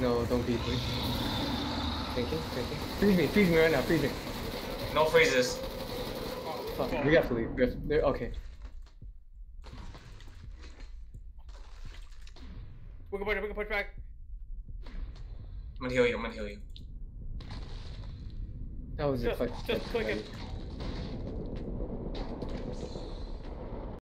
No, don't freeze. Thank you, thank you. Freeze me, freeze me right now, freeze me. No freezes. Fuck, we have to leave. We have to, okay. We can push. We can push back. มันเทียวอยู่มันเทียวอยู่ That was just, a Fight. just click it.